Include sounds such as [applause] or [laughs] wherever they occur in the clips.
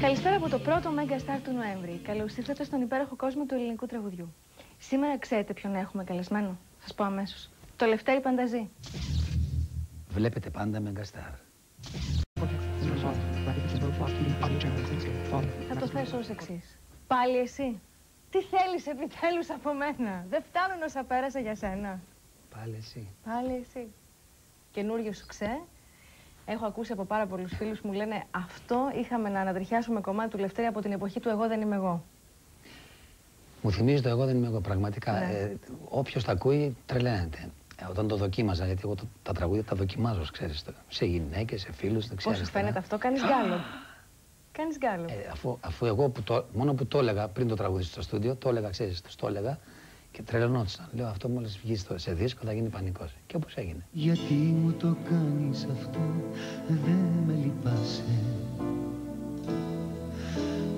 Καλησπέρα από το πρώτο Mega Star του Νοέμβρη. Καλώς ήρθατε στον υπέροχο κόσμο του ελληνικού τραγουδιού. Σήμερα ξέρετε ποιον έχουμε καλεσμένο. Σας πω αμέσως. Το Λευτέρη Πανταζή. Βλέπετε πάντα Megastar. Θα το θέσω ως εξής. Πάλι εσύ. Τι θέλεις επιτέλους από μένα; Δεν φτάνουν όσα πέρασα για σένα. Πάλι εσύ. Πάλι εσύ. Καινούριο σου ξέ. Έχω ακούσει από πάρα πολλούς φίλους μου λένε αυτό είχαμε να ανατριχιάσουμε κομμάτι του Λευτέρη από την εποχή του Εγώ δεν είμαι εγώ. Μου θυμίζει το εγώ δεν είμαι εγώ. Πραγματικά. Ναι. Ε, Όποιος τα ακούει, τρελαίνεται. Ε, όταν το δοκίμαζα, γιατί εγώ το- τα τραγούδια τα δοκιμάζω, ξέρεις, το, σε γυναίκες, σε φίλους, δεν Πώς ξέρεις. σου φαίνεται αυτό, κάνεις γκάλο. Κάνεις γκάλο. Ε, αφού, αφού εγώ που το, μόνο που το έλεγα πριν το τραγούδι στο στούντιο, το έλεγα, ξέρεις, το έλεγα και τρελαινόντουσαν. Λέω αυτό μόλις βγει στο- σε δίσκο θα γίνει πανικός. Και όπως έγινε. Γιατί μου το κάνεις αυτό, δεν με λυπάσαι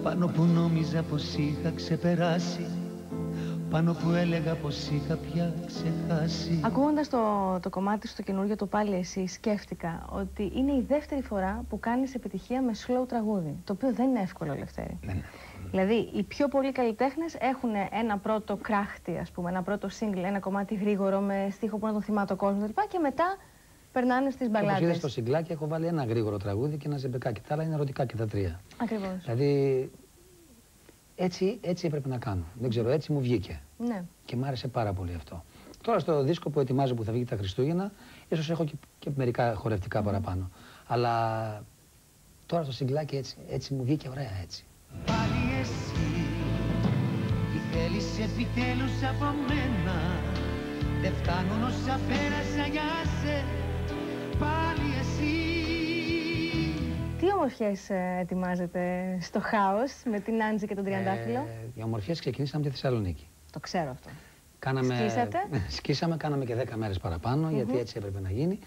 Πάνω που νόμιζα πως είχα ξεπεράσει Πάνω που έλεγα πως είχα πια ξεχάσει Ακούγοντας το, το κομμάτι στο καινούργιο το πάλι εσύ, σκέφτηκα ότι είναι η δεύτερη φορά που κάνεις επιτυχία με slow τραγούδι. Το οποίο δεν είναι εύκολο, Λευτέρη. Δεν είναι. Δηλαδή, οι πιο πολλοί καλλιτέχνες έχουν ένα πρώτο κράχτη, ας πούμε, ένα πρώτο single, ένα κομμάτι γρήγορο με στίχο που να τον θυμάται ο κόσμος κτλ. Και μετά περνάνε στις Όπως είδες μπαλάδε. στο συγκλάκι, έχω βάλει ένα γρήγορο τραγούδι και ένα ζεμπεκάκι. Τα άλλα είναι ερωτικά και τα τρία. Ακριβώς. Δηλαδή έτσι, έτσι έπρεπε να κάνω. Δεν ξέρω, έτσι μου βγήκε. Ναι. Και μ' άρεσε πάρα πολύ αυτό. Τώρα στο δίσκο που ετοιμάζω που θα βγει τα Χριστούγεννα, ίσως έχω και, και μερικά χορευτικά παραπάνω. Αλλά τώρα στο συγκλάκι έτσι, έτσι μου βγήκε ωραία έτσι. Πάλι εσύ Τι θέλεις επιτέλους από μένα; Δεν φτάνουν όσα πέρασα για σε Πάλι εσύ Τι ομορφιέ ετοιμάζετε στο χάος με την Άντζη και τον Τριαντάφυλλο; Ε, οι ομορφιές ξεκινήσαμε από τη Θεσσαλονίκη. Το ξέρω αυτό. Κάναμε, Σκίσατε; [laughs] σκίσαμε, κάναμε και 10 μέρες παραπάνω, γιατί έτσι έπρεπε να γίνει.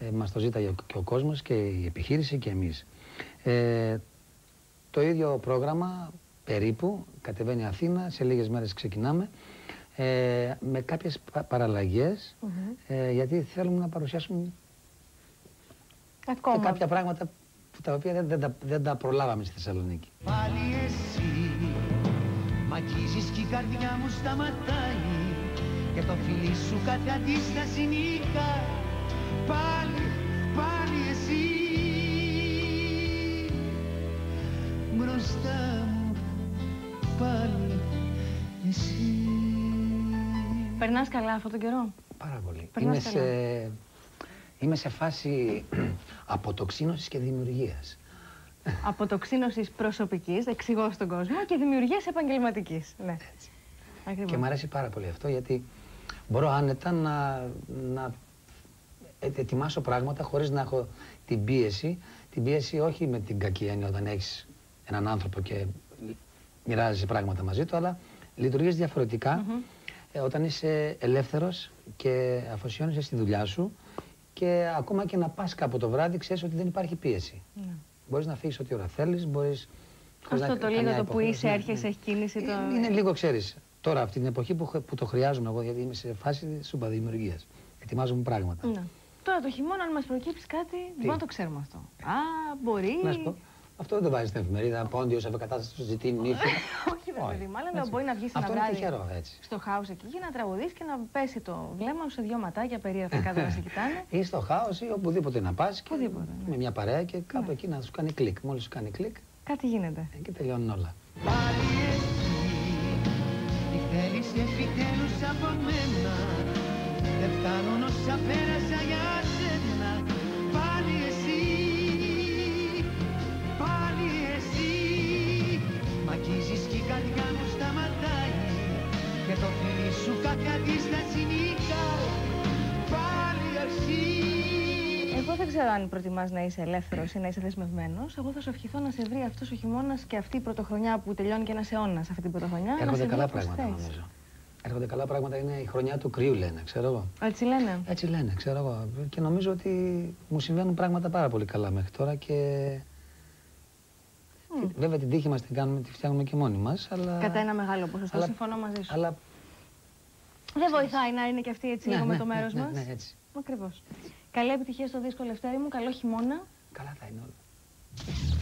Ε, μας το ζήταγε και ο κόσμος και η επιχείρηση και εμείς. Ε, το ίδιο πρόγραμμα, περίπου, κατεβαίνει Αθήνα, σε λίγες μέρες ξεκινάμε, ε, με κάποιες πα- παραλλαγές, ε, γιατί θέλουμε να παρουσιάσουμε Ακόμα. και κάποια πράγματα που τα οποία δεν, δεν, τα, δεν τα προλάβαμε στη Θεσσαλονίκη. Πάλι εσύ Μ' αγγίζεις κι η καρδιά μου σταματάει Και το φιλί σου κάθε αντίσταση νίχα Πάλι, πάλι εσύ Μπροστά μου πάλι εσύ Περνάς καλά αυτόν τον καιρό; Πάρα πολύ. Περνάς Είμαι σε, είμαι σε φάση [clears throat] αποτοξίνωσης και δημιουργίας. [laughs] Αποτοξίνωσης προσωπικής, εξηγώ στον κόσμο, και δημιουργίας επαγγελματικής. Ναι. Ακριβώς. Και μου αρέσει πάρα πολύ αυτό γιατί μπορώ άνετα να, να ε- ετοιμάσω πράγματα χωρίς να έχω την πίεση. Την πίεση όχι με την κακή έννοια όταν έχεις έναν άνθρωπο και μοιράζεσαι πράγματα μαζί του, αλλά λειτουργείς διαφορετικά ε, όταν είσαι ελεύθερος και αφοσιώνεσαι στη δουλειά σου και ακόμα και να πας κάπου το βράδυ ξέρεις ότι δεν υπάρχει πίεση. Ναι. Μπορείς να φύγεις ό,τι ώρα θέλεις, μπορείς... χωρίς Αυτό να- το καμιά λίγο το που υποχρέωση, είσαι, ναι, έρχεσαι, ναι. έχει κίνηση. Το... Ε, Είναι λίγο, ξέρεις, τώρα αυτή την εποχή που, που το χρειάζομαι εγώ, γιατί είμαι σε φάση σούπα δημιουργία. Ετοιμάζομαι πράγματα. Ναι. Τώρα το χειμώνα, αν μας προκύψει κάτι, δεν να το ξέρουμε αυτό. Α, μπορεί. Να σου πω, αυτό δεν το βάζεις στην εφημερίδα. Πόντιος, ευκατάσταση, του ζητή, νύφη. Όχι, ρε Όχι, παιδί μου, αλλά έτσι. λέω μπορεί να βγει ένα Αυτό είναι βράδυ τυχερό, έτσι. στο χάος εκεί και να τραγουδίσει και να πέσει το βλέμμα σου σε δυο ματάκια περίεργα κάτω να σε κοιτάνε. [laughs] Ή στο χάος ή οπουδήποτε να πας. Οπουδήποτε, ναι. Με μια παρέα και κάπου εκεί να σου κάνει κλικ. Μόλις σου κάνει κλικ Κάτι γίνεται. ε, και τελειώνουν όλα. Πάλι εσύ Τι θέλεις επιτέλους από μένα Δεν φτάνουν όσα πέρασα για σένα Πάλι εσύ ξέρω αν προτιμάς να είσαι ελεύθερος ή να είσαι δεσμευμένος. Εγώ θα σου ευχηθώ να σε βρει αυτός ο χειμώνας και αυτή η πρωτοχρονιά που τελειώνει και ένας αιώνας αυτή την πρωτοχρονιά. να σε Έρχονται βρει καλά όπως πράγματα θες. νομίζω. Έρχονται καλά πράγματα, είναι η χρονιά του κρύου λένε, ξέρω εγώ. Έτσι λένε. Έτσι λένε, ξέρω εγώ. Και νομίζω ότι μου συμβαίνουν πράγματα πάρα πολύ καλά μέχρι τώρα και. Μμ. Βέβαια την τύχη μας την κάνουμε, τη φτιάχνουμε και μόνοι μας. Αλλά... Κατά ένα μεγάλο ποσοστό, αλλά- συμφωνώ μαζί σου. Αλλά. Δεν βοηθάει να είναι και αυτή έτσι Ναι, λίγο με ναι, το ναι, μέρος ναι, μας. ναι, έτσι. Ακριβώς. Καλή επιτυχία στο δίσκο, Λευτέρη μου. Καλό χειμώνα. Καλά θα είναι όλα.